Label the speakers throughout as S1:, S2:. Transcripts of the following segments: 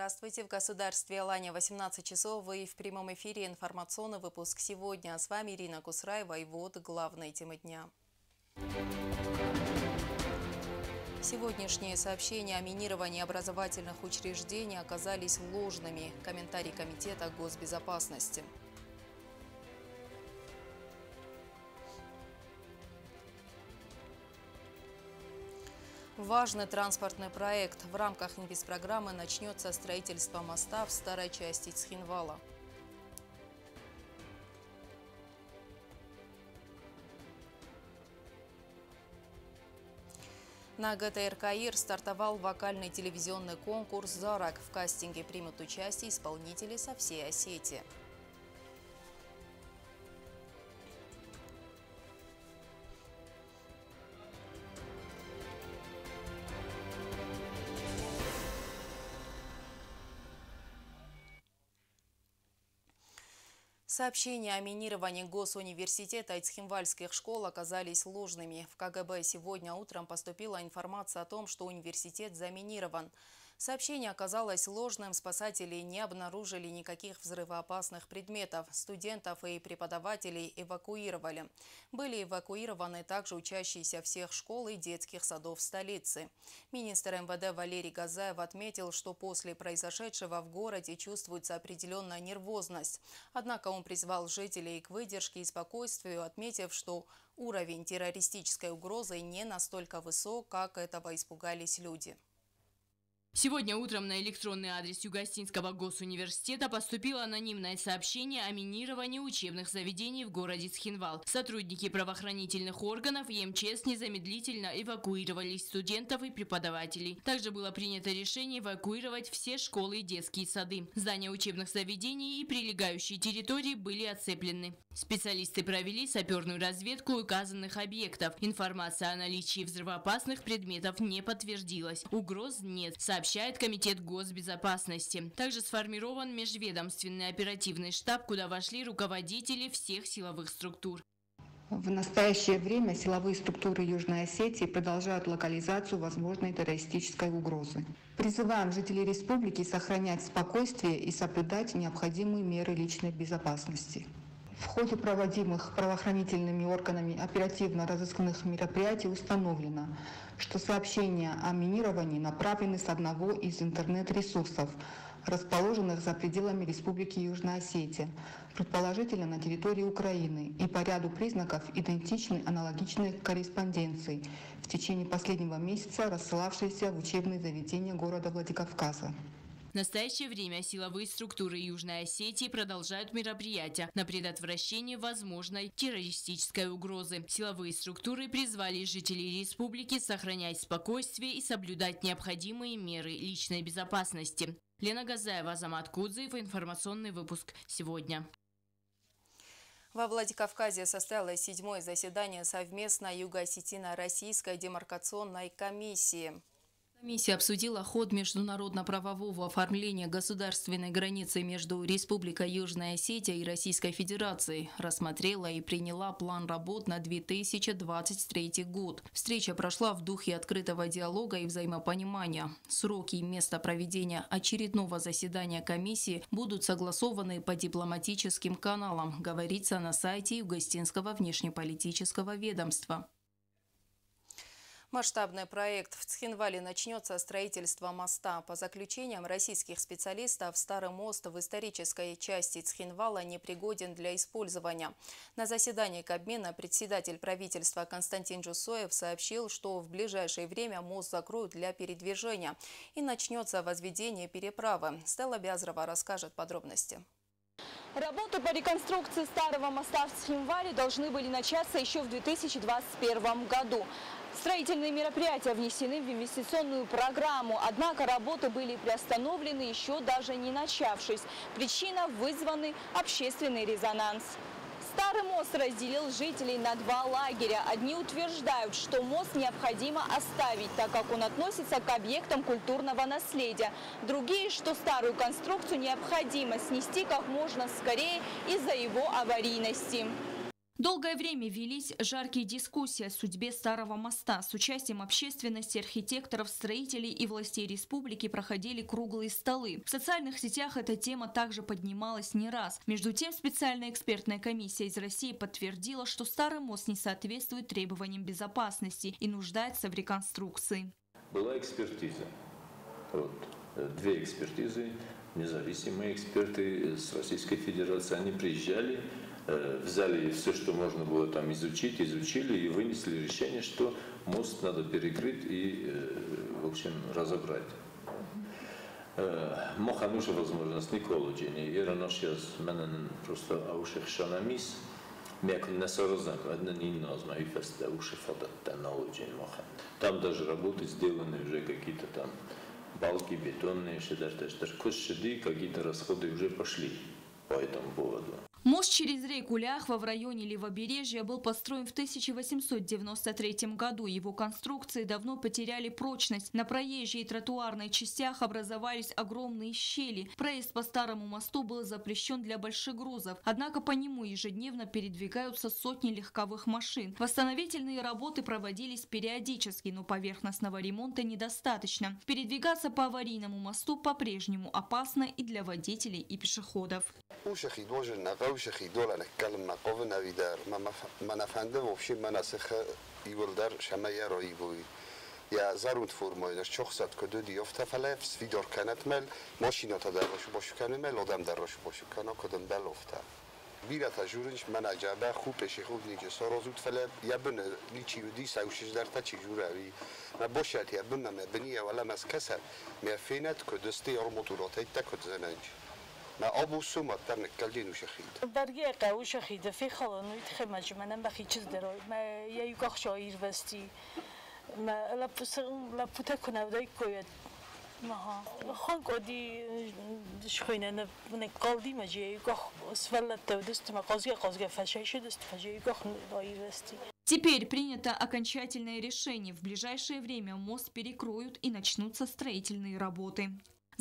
S1: Здравствуйте. В государстве Алания 18 часов и в прямом эфире информационный выпуск сегодня. С вами Ирина Кусраева и вот главные темы дня. Сегодняшние сообщения о минировании образовательных учреждений оказались ложными. Комментарий Комитета госбезопасности. Важный транспортный проект. В рамках инвестпрограммы начнется строительство моста в старой части Цхинвала. На ГТР «Каир» стартовал вокальный телевизионный конкурс «Зарак». В кастинге примут участие исполнители со всей Осетии. Сообщения о минировании Госуниверситета и Цхимвальских школ оказались ложными. В КГБ сегодня утром поступила информация о том, что университет заминирован. Сообщение оказалось ложным, спасатели не обнаружили никаких взрывоопасных предметов. Студентов и преподавателей эвакуировали. Были эвакуированы также учащиеся всех школ и детских садов столицы. Министр МВД Валерий Газаев отметил, что после произошедшего в городе чувствуется определенная нервозность. Однако он призвал жителей к выдержке и спокойствию, отметив, что уровень террористической угрозы не настолько высок, как этого испугались люди.
S2: Сегодня утром на электронный адрес Югостинского госуниверситета поступило анонимное сообщение о минировании учебных заведений в городе Схинвал. Сотрудники правоохранительных органов и МЧС незамедлительно эвакуировали студентов и преподавателей. Также было принято решение эвакуировать все школы и детские сады. Здания учебных заведений и прилегающие территории были оцеплены. Специалисты провели саперную разведку указанных объектов. Информация о наличии взрывоопасных предметов не подтвердилась. Угроз нет, сообщает Комитет госбезопасности. Также сформирован межведомственный оперативный штаб, куда вошли руководители всех силовых структур.
S3: В настоящее время силовые структуры Южной Осетии продолжают локализацию возможной террористической угрозы. Призываем жителей республики сохранять спокойствие и соблюдать необходимые меры личной безопасности. В ходе проводимых правоохранительными органами оперативно-розыскных мероприятий установлено, что сообщения о минировании направлены с одного из интернет-ресурсов, расположенных за пределами Республики Южная Осетия, предположительно на территории Украины, и по ряду признаков идентичны аналогичной корреспонденции в течение последнего месяца рассылавшейся в учебные заведения города Владикавказа.
S2: В настоящее время силовые структуры Южной Осетии продолжают мероприятия на предотвращение возможной террористической угрозы. Силовые структуры призвали жителей республики сохранять спокойствие и соблюдать необходимые меры личной безопасности. Лена Газаева, Азамат Кудзыев, информационный выпуск сегодня.
S1: Во Владикавказе состоялось седьмое заседание совместно Юго-Осетино-Российской демаркационной комиссии. Комиссия обсудила ход международно-правового оформления государственной границы между Республикой Южная Осетия и Российской Федерацией, рассмотрела и приняла план работ на 2023 год. Встреча прошла в духе открытого диалога и взаимопонимания. Сроки и место проведения очередного заседания комиссии будут согласованы по дипломатическим каналам, говорится на сайте Югостинского внешнеполитического ведомства. Масштабный проект в Цхинвале начнется строительство моста. По заключениям российских специалистов, старый мост в исторической части Цхинвала непригоден для использования. На заседании Кабмина председатель правительства Константин Джусоев сообщил, что в ближайшее время мост закроют для передвижения и начнется возведение переправы. Стелла Бязрова расскажет подробности.
S4: Работы по реконструкции старого моста в Цхинвале должны были начаться еще в 2021 году. Строительные мероприятия внесены в инвестиционную программу, однако работы были приостановлены еще даже не начавшись. Причина – вызванный общественный резонанс. Старый мост разделил жителей на два лагеря. Одни утверждают, что мост необходимо оставить, так как он относится к объектам культурного наследия. Другие, что старую конструкцию необходимо снести как можно скорее из-за его аварийности. Долгое время велись жаркие дискуссии о судьбе Старого моста. С участием общественности, архитекторов, строителей и властей республики проходили круглые столы. В социальных сетях эта тема также поднималась не раз. Между тем, специальная экспертная комиссия из России подтвердила, что Старый мост не соответствует требованиям безопасности и нуждается в реконструкции.
S5: Была экспертиза. Вот. Две экспертизы, независимые эксперты с Российской Федерации. Они приезжали, Э, Э, взяли все, что можно было там изучить, изучили и вынесли решение, что мост надо перекрыть и, э, в общем, разобрать. Э, Махануша возможностник олуджени. Ерановш яз менен просто аушек шанамис. Мякон несорознак, одна не назма, и феста уши фадатта на олуджень махан. Там даже работы сделаны уже какие-то там балки бетонные, еще даже даже косшиды, какие-то расходы уже пошли по этому поводу.
S4: Мост через реку Ляхва в районе Левобережья был построен в 1893 году. Его конструкции давно потеряли прочность. На проезжей и тротуарной частях образовались огромные щели. Проезд по старому мосту был запрещен для больших грузов. Однако по нему ежедневно передвигаются сотни легковых машин. Восстановительные работы проводились периодически, но поверхностного ремонта недостаточно. Передвигаться по аварийному мосту по-прежнему опасно и для водителей и пешеходов.
S6: اون شخیدو جنقه و شخیدو لانه کلم نقاو نویدر ما نفنده وفشی من از خ ایول در شما یه رایی بوی. یا زرود فرمایدر چخ زد کدو دیافت فلف سویدار کنت مل ماشینا تا در راشو باشو کنه مل آدم در راشو باشو کنه کدم بل افته بیره تا جورنش من عجبه خوب پیشی خوب نیگه سارا زود یا بنه لی چی و دی سوشش در تا چی جوره وی ما باشد یا بنه ما بنیه ولی ما از کسر. میفینت کدستی که دسته تا کد زننج. ما ابو سوما ترنك كالدين وشخيد
S7: درجه قو شخيد في خلانو يتخمج منم بخي چیز درو ما يا يقخ شاير بستي ما لا بس لا بوتا كنا وداي كويت ما خان قدي شخينا انا من قلدي ما جي يقخ سفلت تودست ما قازي قازي فشايش دست فجي يقخ راير بستي
S4: Теперь принято окончательное решение. В ближайшее время мост перекроют и начнутся строительные работы.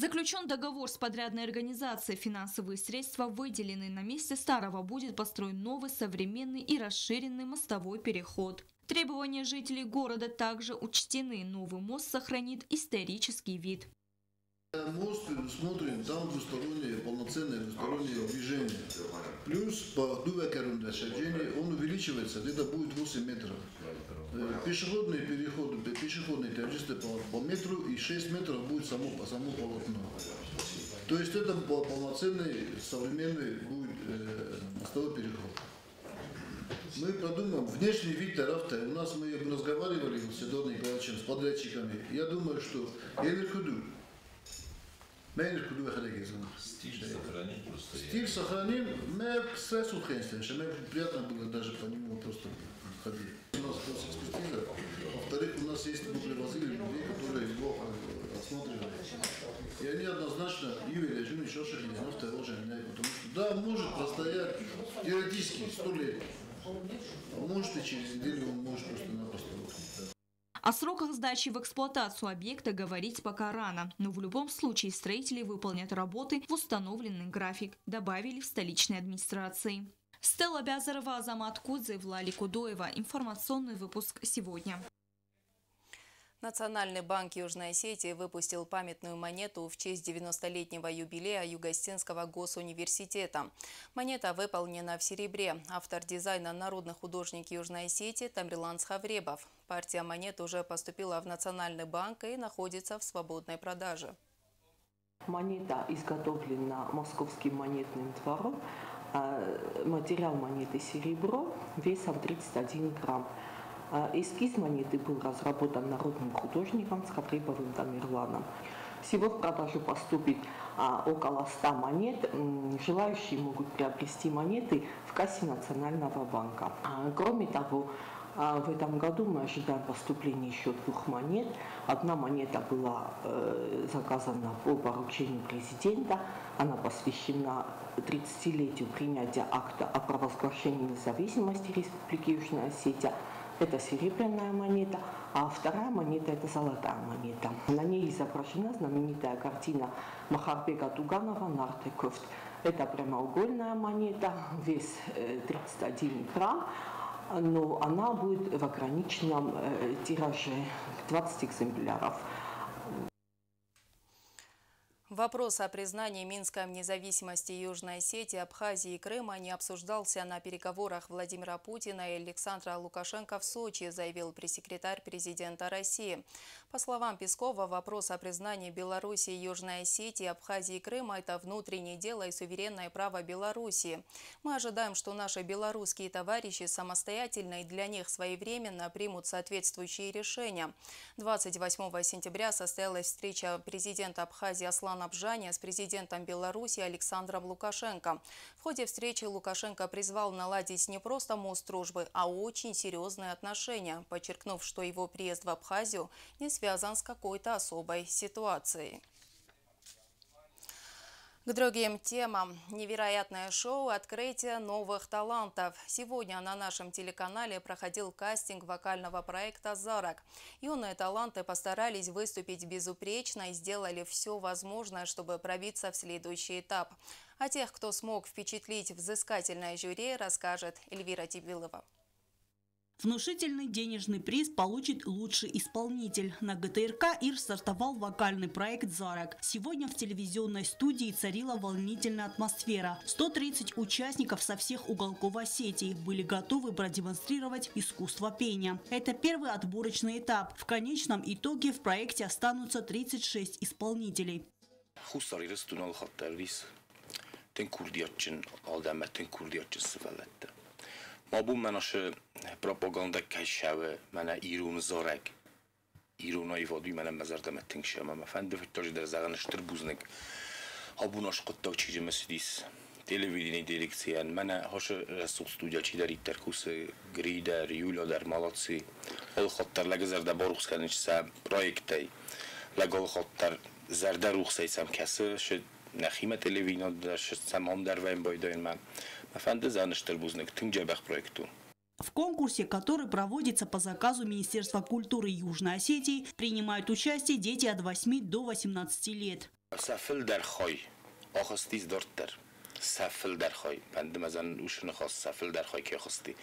S4: Заключен договор с подрядной организацией. Финансовые средства выделены. На месте старого будет построен новый, современный и расширенный мостовой переход. Требования жителей города также учтены. Новый мост сохранит исторический вид.
S8: Мост предусмотрен, там двустороннее, полноценное двустороннее движение. Плюс по Дувекеру он увеличивается, где-то будет 8 метров. Э, пешеходные переходы, пешеходные тяжести по, по метру и 6 метров будет само, по самому полотно. То есть это полноценный современный будет э, мостовой переход. Мы продумаем внешний вид тарафта. У нас мы разговаривали с Федором Николаевичем, с подрядчиками. Я думаю, что Елеркуду, Мейнеркуду Вахадагизм. Стиль сохраним просто. Стиль сохраним. Мы сразу Мне приятно было даже по нему просто ходить. У нас экспертиза. Во-вторых, у нас есть, привозили людей, которые его осматривали. И они однозначно, Юрий Режим еще Шахининов того же Потому что, да, может простоять теоретически сто лет. А может и через неделю он может просто-напросто
S4: о сроках сдачи в эксплуатацию объекта говорить пока рано, но в любом случае строители выполнят работы в установленный график, добавили в столичной администрации. Стелла Бязарова, Азамат Кудзе, Влали Кудоева. Информационный выпуск сегодня.
S1: Национальный банк Южной Осетии выпустил памятную монету в честь 90-летнего юбилея Югостинского госуниверситета. Монета выполнена в серебре. Автор дизайна – народный художник Южной Осетии Тамрилан Схавребов. Партия монет уже поступила в Национальный банк и находится в свободной продаже.
S9: Монета изготовлена московским монетным двором материал монеты серебро весом 31 грамм. А, эскиз монеты был разработан народным художником Скотребовым Тамерланом. Всего в продажу поступит а, около 100 монет. Желающие могут приобрести монеты в кассе Национального банка. Кроме того, в этом году мы ожидаем поступления еще двух монет. Одна монета была э, заказана по поручению президента. Она посвящена 30-летию принятия акта о провозглашении независимости Республики Южная Осетия. Это серебряная монета, а вторая монета – это золотая монета. На ней изображена знаменитая картина Махарбека Туганова «Нартекофт». Это прямоугольная монета, вес 31 э, грамм, но она будет в ограниченном э, тираже 20 экземпляров.
S1: Вопрос о признании Минской независимости Южной Осетии, Абхазии и Крыма не обсуждался на переговорах Владимира Путина и Александра Лукашенко в Сочи, заявил пресс-секретарь президента России. По словам Пескова, вопрос о признании Белоруссии, Южной Осетии, Абхазии и Крыма – это внутреннее дело и суверенное право Белоруссии. Мы ожидаем, что наши белорусские товарищи самостоятельно и для них своевременно примут соответствующие решения. 28 сентября состоялась встреча президента Абхазии Аслана Абжане с президентом Беларуси Александром Лукашенко. В ходе встречи Лукашенко призвал наладить не просто мост дружбы, а очень серьезные отношения, подчеркнув, что его приезд в Абхазию не связан с какой-то особой ситуацией. К другим темам. Невероятное шоу «Открытие новых талантов». Сегодня на нашем телеканале проходил кастинг вокального проекта «Зарок». Юные таланты постарались выступить безупречно и сделали все возможное, чтобы пробиться в следующий этап. О тех, кто смог впечатлить взыскательное жюри, расскажет Эльвира Тибилова.
S10: Внушительный денежный приз получит лучший исполнитель. На ГТРК ИР стартовал вокальный проект «Зарок». Сегодня в телевизионной студии царила волнительная атмосфера. 130 участников со всех уголков Осетии были готовы продемонстрировать искусство пения. Это первый отборочный этап. В конечном итоге в проекте останутся 36 исполнителей.
S11: Мабум мене ще propaganda кайшеве, мене ірун зорек. Írunai vadú, mert nem ezért temettünk sem, mert fent, de hogy tartsd, de ezzel is törbúznak. Habunaskodtak, csígyem ezt disz. Televíziói direkcián mene, ha se reszoksz tudja, csider itt terkusz, Gríder, júlader, malaci, alhattár, legezer, de baruszkán is szám, projektei, legalhattár, zerder ruxai szám kesző, se ne híme televízió, de se szám hamderveim bajdajn már. Афанды Заныштырбузник, Тынджабах проекту.
S10: В конкурсе, который проводится по заказу Министерства культуры Южной Осетии, принимают участие дети от 8 до 18 лет.
S11: Сафил дархой панди мазан Сафил Дархой, сафл дархой ке Сафил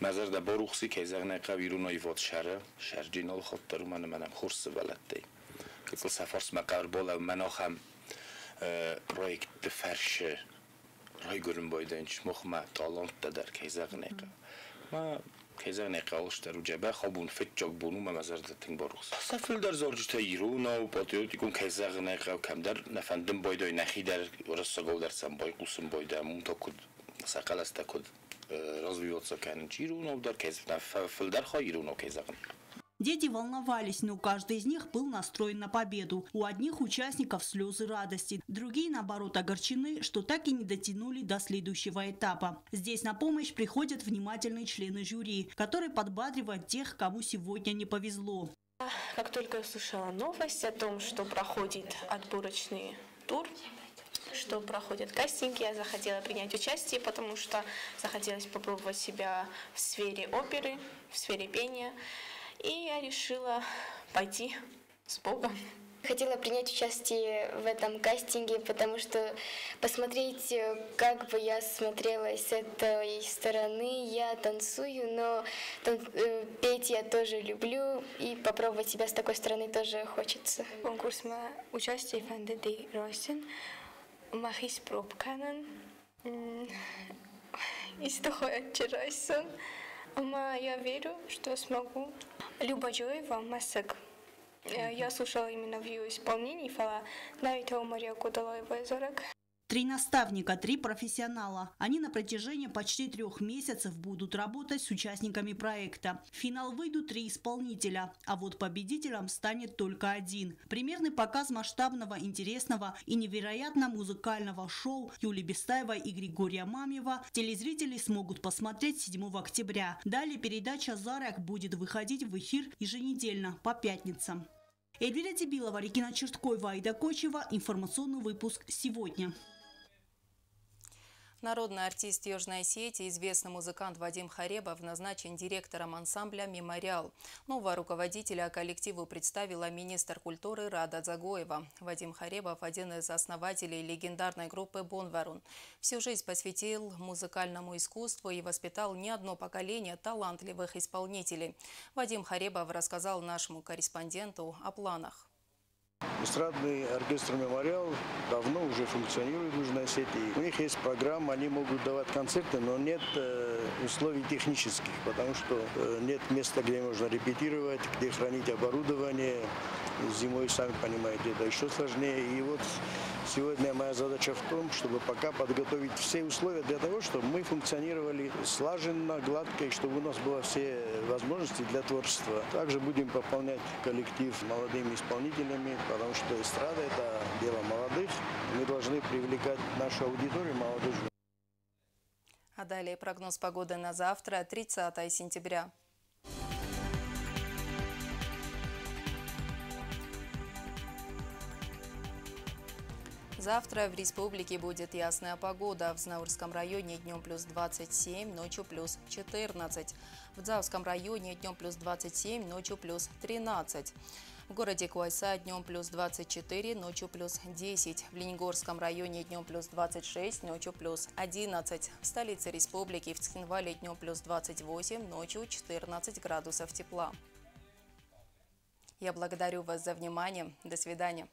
S11: Дархой, да борухси ке загна кавируно ивот шара. Шарджинал хоттар ман манам хурс валатти кисл сафарс макар бола э, проект фарши ай гулимбойдинович мухма талант дар кайзагнека ма кайзагнека оштару ҷаба хобун фетчок бунума мазарда тингборус сафил дар зорҷита ирунав потиотикун кайзагнека камдар нафандим бойдой нахи дар рассагов дар самбой қусумбойда мунтокуд сақаласта куд развиваться канин чирунов дар кайзафилдархо ирунов кайзагнека
S10: Дети волновались, но каждый из них был настроен на победу. У одних участников слезы радости, другие, наоборот, огорчены, что так и не дотянули до следующего этапа. Здесь на помощь приходят внимательные члены жюри, которые подбадривают тех, кому сегодня не повезло.
S12: Как только я услышала новость о том, что проходит отборочный тур, что проходят кастинги, я захотела принять участие, потому что захотелось попробовать себя в сфере оперы, в сфере пения. И я решила пойти с Богом.
S13: Хотела принять участие в этом кастинге, потому что посмотреть, как бы я смотрелась с этой стороны. Я танцую, но э, петь я тоже люблю, и попробовать себя с такой стороны тоже хочется.
S12: Конкурс ма участие в Андеди Ройсен, Махис Пробканан, Истохоя Чиройсен. Я верю, что смогу. Люба Джоева, Масек. Я слушала именно в ее исполнении, фала Навитова Мария Кудалаева Зорек.
S10: Три наставника, три профессионала. Они на протяжении почти трех месяцев будут работать с участниками проекта. В финал выйдут три исполнителя, а вот победителем станет только один. Примерный показ масштабного, интересного и невероятно музыкального шоу Юли Бестаева и Григория Мамева телезрители смогут посмотреть 7 октября. Далее передача «Заряк» будет выходить в эфир еженедельно по пятницам. Эльвира Дебилова, Регина Черткова, Айда Кочева. Информационный выпуск сегодня.
S1: Народный артист Южной Осетии, известный музыкант Вадим Харебов назначен директором ансамбля «Мемориал». Нового руководителя коллективу представила министр культуры Рада Загоева. Вадим Харебов – один из основателей легендарной группы «Бонварун». Всю жизнь посвятил музыкальному искусству и воспитал не одно поколение талантливых исполнителей. Вадим Харебов рассказал нашему корреспонденту о планах.
S14: Эстрадный оркестр «Мемориал» давно уже функционирует в Южной Осетии. У них есть программа, они могут давать концерты, но нет э, условий технических, потому что э, нет места, где можно репетировать, где хранить оборудование. Зимой, сами понимаете, это еще сложнее. И вот сегодня моя задача в том, чтобы пока подготовить все условия для того, чтобы мы функционировали слаженно, гладко, и чтобы у нас было все возможности для творчества. Также будем пополнять коллектив молодыми исполнителями, потому что эстрада – это дело молодых. Мы должны привлекать нашу аудиторию молодежь.
S1: А далее прогноз погоды на завтра, 30 сентября. Завтра в республике будет ясная погода. В Знаурском районе днем плюс 27, ночью плюс 14. В Дзавском районе днем плюс 27, ночью плюс 13. В городе Куайса днем плюс 24, ночью плюс 10. В Ленигорском районе днем плюс 26, ночью плюс 11. В столице республики в Цхинвале днем плюс 28, ночью 14 градусов тепла. Я благодарю вас за внимание. До свидания.